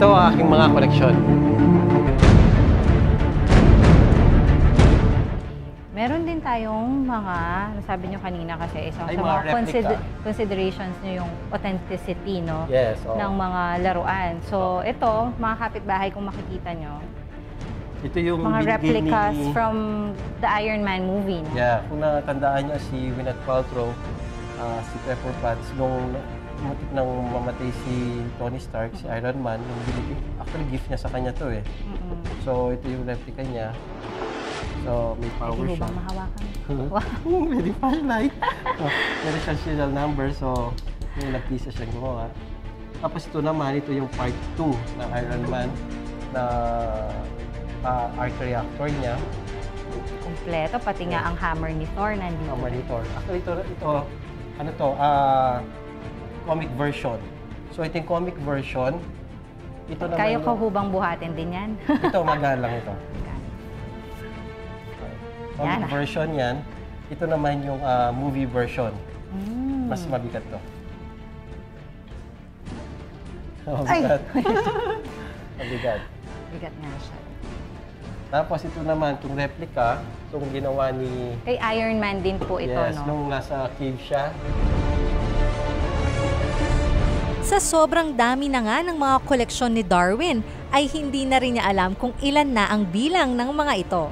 Ito ang aking mga koleksyon. Meron din tayong mga, nasabi nyo kanina kasi, isang Ay, sa mga consider- considerations nyo yung authenticity, no? Yes, oo. ng mga laruan. So, ito, mga kapitbahay kung makikita nyo, Ito yung mga replicas ni... from the Iron Man movie. No? Yeah, kung natandaan niyo si Gwyneth Paltrow, ah, si Pepper Potts, nung mutik nang mamatay si Tony Stark, si Iron Man, yung binigay, actually gift niya sa kanya to eh. So, ito yung replica niya. So, may power Pwede mo siya. bang mahawakan? Wow. Ready flashlight. oh, meron siyang serial number, so may pieces siyang gumawa. Tapos ito naman, ito yung part 2 ng Iron Man na uh, arc reactor niya. Kompleto, pati nga ang hammer ni Thor nandito. Ang monitor. Actually, ito, ito ano to, ah, comic version. So, ito yung comic version. Ito naman Kaya ko hubang buhatin din yan. Ito, magaan lang ito. Comic Yan version yan. Ito naman yung ah, movie version. Mm. Mas mabigat to. Oh, mabigat. mabigat. Bigat nga siya. Tapos ito naman, itong replica, itong ginawa ni... Kay Iron Man din po ito, yes, no? nung nasa cave siya. Sa sobrang dami na nga ng mga koleksyon ni Darwin, ay hindi na rin niya alam kung ilan na ang bilang ng mga ito.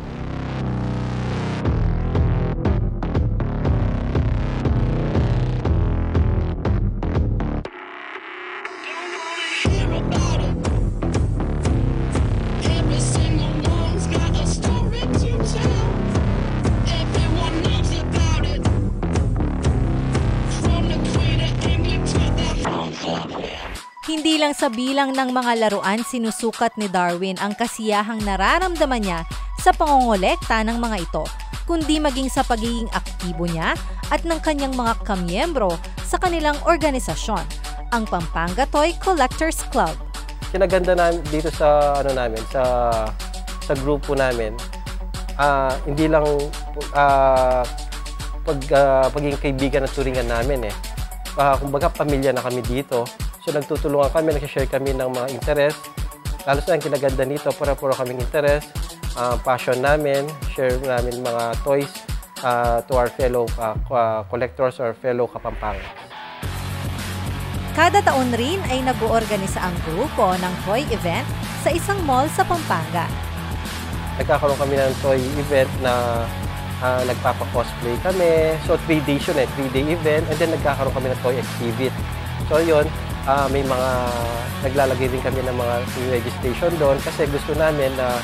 Hindi lang sa bilang ng mga laruan sinusukat ni Darwin ang kasiyahang nararamdaman niya sa pangongolekta ng mga ito, kundi maging sa pagiging aktibo niya at ng kanyang mga kamyembro sa kanilang organisasyon, ang Pampanga Toy Collectors Club. Kinaganda namin dito sa ano namin, sa sa grupo namin. Ah, hindi lang ah, pag ah, pagiging kaibigan at turingan namin eh. Ah, kumbaga pamilya na kami dito. So nagtutulungan kami, nag-share kami ng mga interest. Lalo sa ang kinaganda nito, para-puro kaming interest, ah, passion namin, share namin mga toys ah, to our fellow ah, collectors or fellow kapampangas. Kada taon rin ay nag-oorganisa ang grupo ng toy event sa isang mall sa Pampanga. nagkakaroon kami ng toy event na ah, nagpapa-cosplay kami. So, three days yun eh, three-day event. And then, nagkakaroon kami ng toy exhibit. So, yun, ah, may mga, naglalagay din kami ng mga registration doon kasi gusto namin na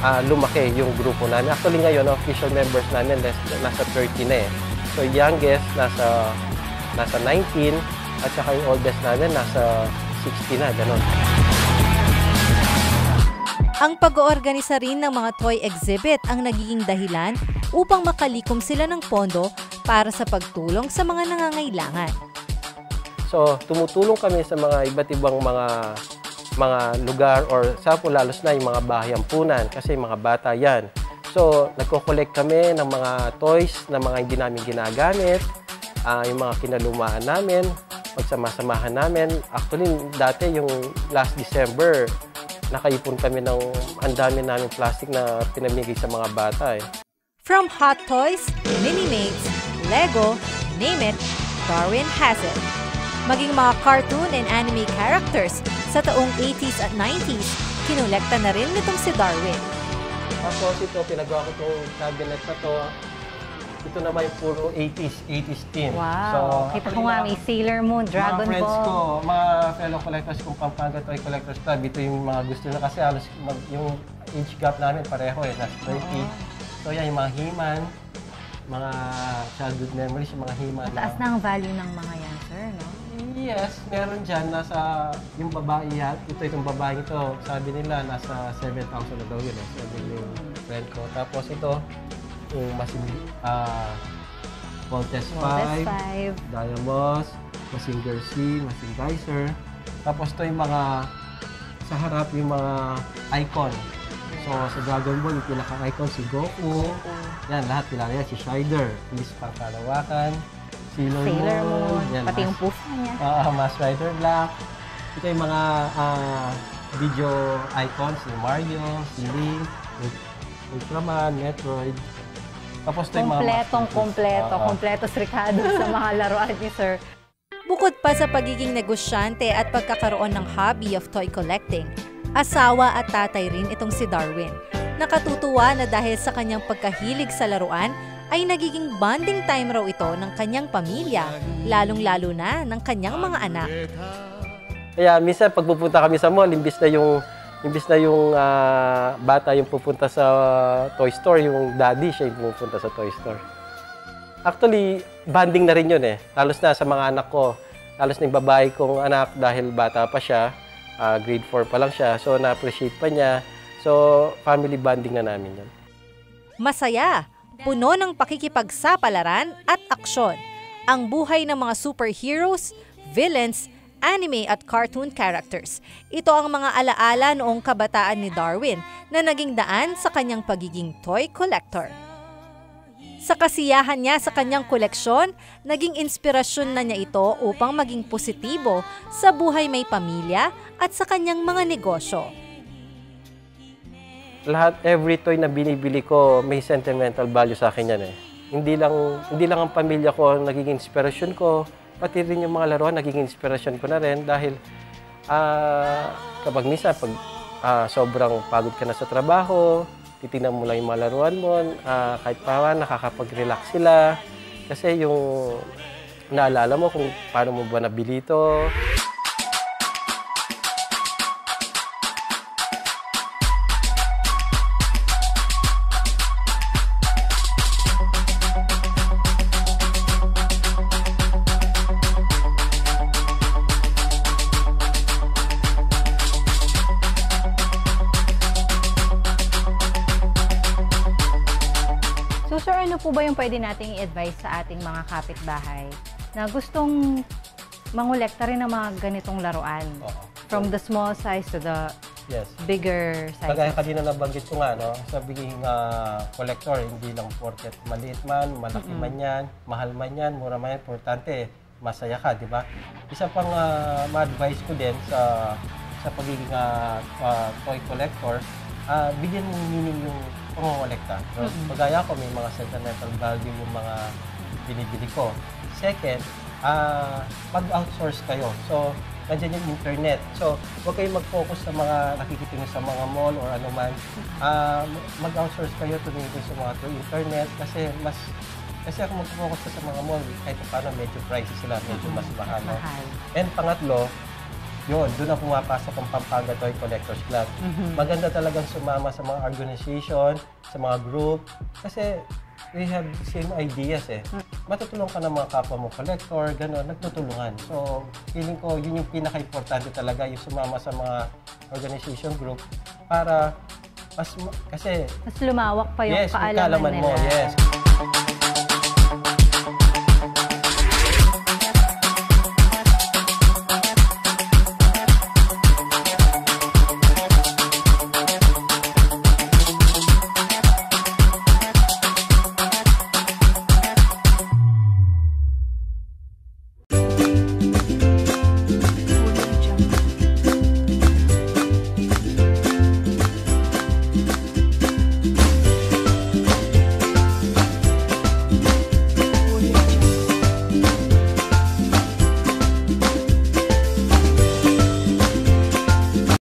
ah, lumaki yung grupo namin. Actually, ngayon, official members namin, less, nasa 30 na eh. So, youngest, nasa, nasa 19, at saka yung oldest namin, nasa 60 na, gano'n. Ang pag-oorganisa rin ng mga toy exhibit ang nagiging dahilan upang makalikom sila ng pondo para sa pagtulong sa mga nangangailangan. So, tumutulong kami sa mga iba't ibang mga mga lugar or sa po lalos na yung mga bahay ampunan kasi mga bata yan. So, nagko-collect kami ng mga toys na mga hindi namin ginagamit, ah, yung mga kinalumaan namin, pagsama-samahan namin. Actually, dati yung last December, nakaipon kami ng ang dami namin plastic na pinamigay sa mga bata eh. From Hot Toys, Minimates, Lego, name it, Darwin has it. Maging mga cartoon and anime characters sa taong 80s at 90s, kinolekta na rin nitong si Darwin. Tapos ito, pinagawa ko itong cabinet na to. Ito naman yung puro 80s, 80s theme. Wow. Kita ko nga may Sailor Moon, Dragon mga friends Ball. ko, mga fellow collectors kong Pampanga Toy Collectors Club, ito yung mga gusto na kasi halos mag, yung age gap namin pareho eh, nasa 30. So yan, yung mga He-Man, mga childhood memories, yung mga He-Man. Mataas na ang value ng mga yan, sir, no? Yes, meron dyan. Nasa yung babae yan. Ito, itong babae ito. Sabi nila, nasa 7,000 na daw yun eh. Sabi yung friend ko. Tapos ito, yung Masin, ah, Voltes 5, Voltes 5. Diamos, Massinger C, Masing Geyser. Tapos ito yung mga, sa harap yung mga icon. So, sa Dragon Ball, yung pinaka-icon si Goku. Yan, lahat kilala yan. Si Shider, Police Pangkalawakan, Sailor, Sailor Moon, yan, pati Mas- yung pusa niya. Ah, Mask Rider Black. Ito yung mga ah, video icons, si Mario, si Link, Ult- Ultraman, Metroid. Tapos ito yung mga Kompletong kompleto. Oo. Kompletos Ricardo sa mga laruan ni Sir. Bukod pa sa pagiging negosyante at pagkakaroon ng hobby of toy collecting, asawa at tatay rin itong si Darwin. Nakatutuwa na dahil sa kanyang pagkahilig sa laruan, ay nagiging bonding time raw ito ng kanyang pamilya, lalong-lalo na ng kanyang mga anak. Kaya minsan pag pupunta kami sa mall, imbis na yung imbis na yung ah, bata yung pupunta sa toy store, yung daddy siya yung pupunta sa toy store. Actually, banding na rin yun eh. Halos na sa mga anak ko. Halos na yung babae kong anak dahil bata pa siya. Ah, grade 4 pa lang siya. So, na-appreciate pa niya. So, family bonding na namin yun. Masaya, puno ng pakikipagsapalaran at aksyon. Ang buhay ng mga superheroes, villains, anime at cartoon characters. Ito ang mga alaala noong kabataan ni Darwin na naging daan sa kanyang pagiging toy collector. Sa kasiyahan niya sa kanyang koleksyon, naging inspirasyon na niya ito upang maging positibo sa buhay may pamilya at sa kanyang mga negosyo. lahat every toy na binibili ko may sentimental value sa akin yan eh. Hindi lang hindi lang ang pamilya ko ang naging inspirasyon ko, pati rin yung mga laruan naging inspirasyon ko na rin dahil ah kapag minsan pag ah, sobrang pagod ka na sa trabaho, titingnan mo lang yung mga mo, ah, kahit pa nakakapag-relax sila. Kasi yung naalala mo kung paano mo ba nabili ito, So sir, ano po ba yung pwede nating i-advise sa ating mga kapitbahay na gustong mangolekta rin ng mga ganitong laruan? Oo. From the small size to the Yes. bigger Kagaya size. kanina nabanggit ko nga, no? sa biging ah, collector, hindi lang porket maliit man, malaki man yan, mahal man yan, mura man yan, importante, masaya ka, di ba? Isa pang ah, ma-advise ko din sa sa pagiging ah, ah, toy collector, ah, bigyan mong meaning yung pangongolekta. No? Kagaya ko, may mga sentimental value yung mga binibili ko. Second, ah, mag-outsource kayo. So, nandiyan yung internet. So, huwag kayong mag-focus sa mga nakikita nyo sa mga mall or ano man. Ah, mag-outsource kayo tumingin sa mga through internet kasi mas kasi ako mag-focus sa mga mall, kahit paano medyo pricey sila, medyo mas mahal. no? Mahal. And pangatlo, yun, doon na pumapasok ang Pampanga Toy Collectors Club. Maganda talagang sumama sa mga organization, sa mga group, kasi we have same ideas eh. Matutulong ka ng mga kapwa mo collector, gano'n, nagtutulungan. So, feeling ko yun yung pinaka-importante talaga, yung sumama sa mga organization group para mas, ma- kasi Mas lumawak pa yung yes, kaalaman kaalaman nila. mo, yes.